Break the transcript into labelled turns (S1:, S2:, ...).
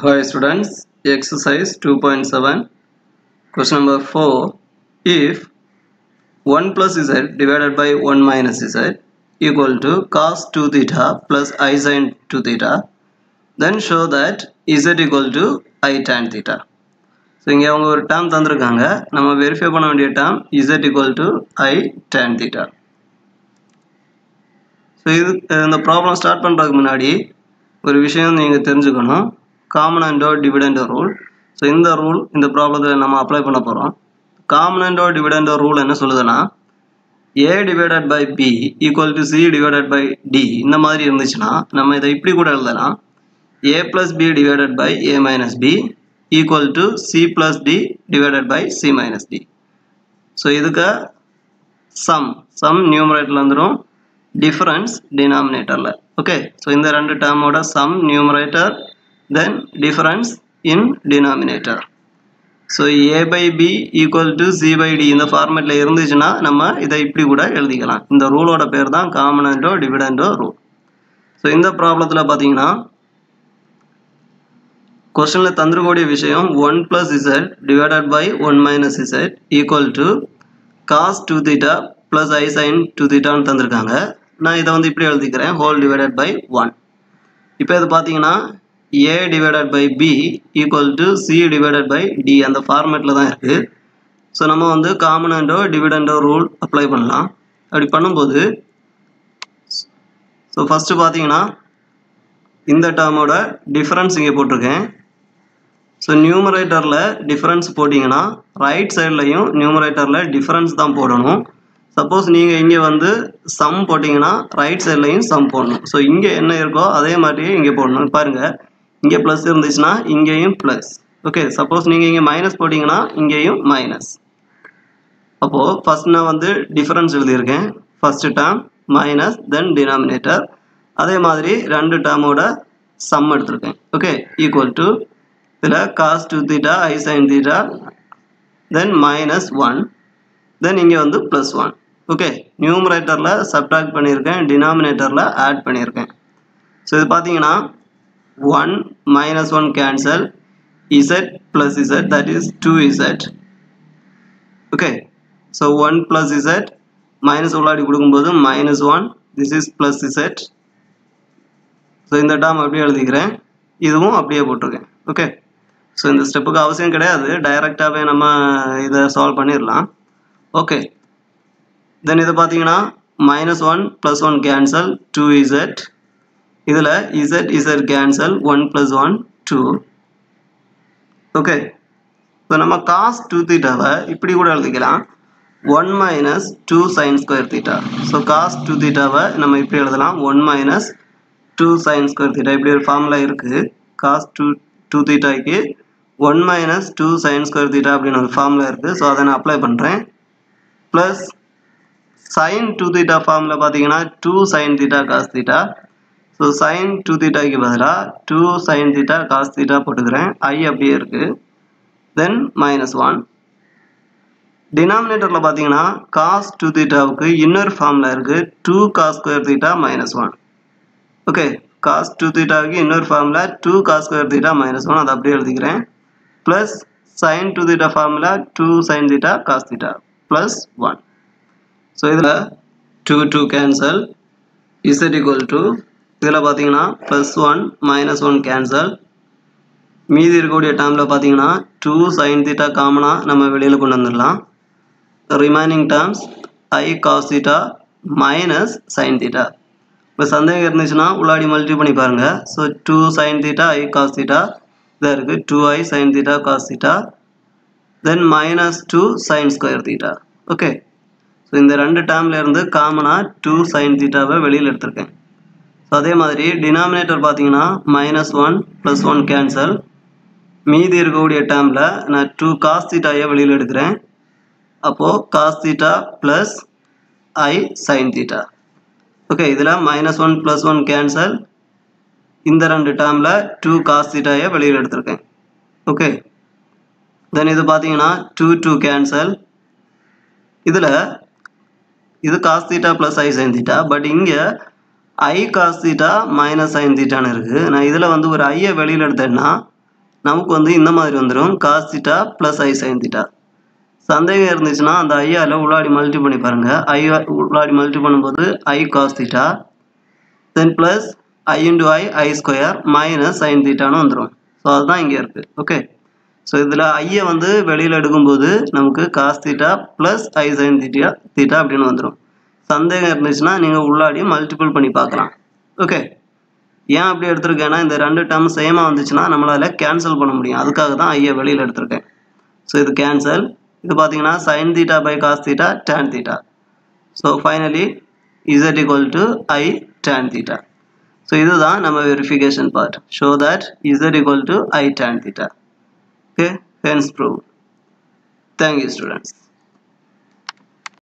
S1: Hi students, exercise 2.7, question number 4. If 1 plus z divided by 1 minus z equal to cos 2 theta plus i sin 2 theta, then show that z equal to i tan theta. So இங்கே அவங்க ஒரு term தந்திருக்காங்க நம்ம verify பண்ண வேண்டிய term z equal to i tan theta. So இது இந்த problem start பண்ணுறதுக்கு முன்னாடி ஒரு விஷயம் நீங்கள் தெரிஞ்சுக்கணும் காமனண்டோ டிவிடெண்டோ ரூல் ஸோ இந்த ரூல் இந்த ப்ராப்ளத்தில் நம்ம அப்ளை பண்ண போகிறோம் காமனண்டோ டிவிடெண்டோ ரூல் என்ன சொல்லுதுன்னா A divided by B equal to C divided by D இந்த மாதிரி இருந்துச்சுன்னா நம்ம இதை இப்படி கூட எழுதலாம். A plus B divided by A minus B equal to C plus D divided by C minus D so இதுக்கு சம் சம் நியூமரேட்டில் வந்துடும் டிஃபரன்ஸ் டினாமினேட்டரில் ஓகே ஸோ இந்த ரெண்டு டேர்மோட sum numerator then difference in denominator so A by B equal to C by D இந்த ஃபார்மேட்டில் இருந்துச்சுன்னா நம்ம இதை இப்படி கூட எழுதிக்கலாம். இந்த ரூலோட பேர் தான் காமனண்டோ டிவிடெண்டோ ரூல் ஸோ இந்த ப்ராப்ளத்தில் பார்த்தீங்கன்னா கொஸ்டினில் தந்துருக்கூடிய விஷயம் one plus Z divided by one minus Z equal to cos two theta plus I sine two தீட்டான்னு தந்திருக்காங்க. நான் இதை வந்து இப்படி எழுதிக்கிறேன் ஹோல் டிவைடட் பை ஒன் இப்போ இது பார்த்தீங்கன்னா A divided by B equal to C divided by D அந்த ஃபார்மேட்டில் தான் இருக்குது ஸோ நம்ம வந்து காமனண்டோ டிவிடெண்டோ ரூல் அப்ளை பண்ணலாம். அப்படி பண்ணும்போது ஸோ ஃபஸ்ட்டு பார்த்தீங்கன்னா இந்த டேர்மோட டிஃப்ரென்ஸ் இங்கே போட்டிருக்கேன். ஸோ நியூமரேட்டரில் டிஃப்ரென்ஸ் போட்டிங்கன்னா ரைட் சைட்லையும் நியூமரேட்டரில் டிஃப்ரென்ஸ் தான் போடணும். சப்போஸ் நீங்கள் இங்கே வந்து சம் போட்டிங்கன்னா ரைட் சைட்லையும் சம் போடணும். ஸோ இங்கே என்ன இருக்கோ அதே மாதிரியே இங்கே போடணும். பாருங்கள் இங்கே ப்ளஸ் இருந்துச்சுன்னா இங்கேயும் ப்ளஸ் ஓகே சப்போஸ் நீங்கள் இங்கே மைனஸ் போட்டிங்கன்னா இங்கேயும் மைனஸ் அப்போது ஃபஸ்ட் நான் வந்து டிஃப்ரென்ஸ் எழுதியிருக்கேன். First term minus then denominator அதே மாதிரி ரெண்டு டேர்மோட சம் எடுத்திருக்கேன். ஓகே ஈக்குவல் டு இதில் cos two theta I sine theta then minus one then இங்கே வந்து ப்ளஸ் ஒன் ஓகே நியூமரேட்டரில் சப்ட்ராக்ட் பண்ணியிருக்கேன் டினாமினேட்டரில் ஆட் பண்ணியிருக்கேன். ஸோ இது பார்த்தீங்கன்னா one minus one cancel Z plus Z that is two Z okay so one plus Z minus உள்ளாடி கொடுக்கும்போது minus one this is plus Z so இந்த டேர்ம் அப்படியே எழுதிக்கிறேன். இதுவும் அப்படியே போட்டிருக்கேன். ஓகே ஸோ இந்த ஸ்டெப்புக்கு அவசியம் கிடையாது. டைரெக்டாகவே நம்ம இதை சால்வ் பண்ணிடலாம். ஓகே தென் இதை பார்த்தீங்கன்னா minus one plus one cancel two Z இதில் Z Z cancel one plus one two okay இப்போ நம்ம காஸ் டூ தீட்டாவை இப்படி கூட எழுதிக்கலாம். One minus two sine square theta so cos two தீட்டாவை நம்ம இப்படி எழுதலாம். One minus two sine square theta இப்படி ஒரு ஃபார்முலா இருக்குது cos two two தீட்டாக்கு one minus two sine square theta அப்படின்னு ஒரு ஃபார்முலா இருக்குது ஸோ அதை நான் அப்ளை பண்ணுறேன் ப்ளஸ் சைன் டூ தீட்டா ஃபார்மில் பார்த்தீங்கன்னா two sine theta cos theta so sine two தீட்டாக்கு பதிலாக two sine theta cos theta போட்டுக்கிறேன். ஐ அப்படியே இருக்குது தென் மைனஸ் ஒன் டினாமினேட்டரில் பார்த்தீங்கன்னா காஸ் டூ தீட்டாவுக்கு இன்னொரு ஃபார்மில் இருக்குது two cos square theta minus one okay cos two தீட்டாவுக்கு இன்னொரு ஃபார்மில் two cos square theta minus one அதை அப்படியே எழுதிக்கிறேன். ப்ளஸ் சைன் டூ தீட்டா ஃபார்மில் two sine theta cos theta plus one so இதில் two two cancel Z equal to இதில் பார்த்தீங்கன்னா plus one minus one cancel மீதி இருக்கக்கூடிய டேர்மில் பார்த்தீங்கன்னா டூ சைன் தீட்டா காமனாக நம்ம வெளியில் கொண்டு வந்துடலாம். Remaining terms I cos theta minus sine theta இப்போ சந்தேகம் இருந்துச்சுன்னா உள்ளாடி மல்டி பண்ணி பாருங்கள் so two sine theta I cos theta இதாக இருக்குது two I sine theta cos theta then minus two sine square theta okay so இந்த ரெண்டு டேர்ம்லேருந்து காமனாக டூ சைன் தீட்டாவை வெளியில் எடுத்திருக்கேன். அதே மாதிரி டினாமினேட்டர் பார்த்தீங்கன்னா minus one plus one cancel மீதி இருக்கக்கூடிய டேர்மில் நான் டூ காஸ் தீட்டாயை வெளியில் எடுக்கிறேன். அப்போது cos theta plus I sine theta okay இதில் minus one plus one cancel இந்த ரெண்டு டேர்மில் டூ காஸ் தீட்டாயை வெளியில் எடுத்திருக்கேன். ஓகே தென் இது பார்த்தீங்கன்னா டூ டூ கேன்சல் இதில் இது cos theta plus i sine theta but இங்கே i cos theta minus sine தீட்டான்னு இருக்குது நான் இதில் வந்து ஒரு ஐயை வெளியில் எடுத்தேன்னா நமக்கு வந்து இந்த மாதிரி வந்துடும் cos theta plus i sine theta சந்தேகம் இருந்துச்சுன்னா அந்த ஐயாவில் உள்ளாடி மல்டி பண்ணி பாருங்கள் ஐ உள்ளாடி மல்டி பண்ணும்போது i cos theta then plus i into i i square minus sine தீட்டான்னு வந்துடும் ஸோ அதுதான் இங்கே இருக்குது ஓகே ஸோ இதில் ஐயை வந்து வெளியில் எடுக்கும்போது நமக்கு cos theta plus i sine theta theta அப்படின்னு வந்துடும் சந்தேகம் இருந்துச்சுன்னா நீங்கள் உள்ளாடி மல்டிபிள் பண்ணி பார்க்கலாம். ஓகே ஏன் அப்படி எடுத்திருக்கேன்னா இந்த ரெண்டு டேர்ம் சேமாக வந்துச்சுன்னா நம்மளால் கேன்சல் பண்ண முடியும். அதுக்காக தான் ஐயா வெளியில் எடுத்திருக்கேன். ஸோ இது கேன்சல் இது பார்த்தீங்கன்னா sine theta by cos theta tan theta so finally z equal to i tan theta so இதுதான் நம்ம verification part show that z equal to i tan theta okay hence prove thank you students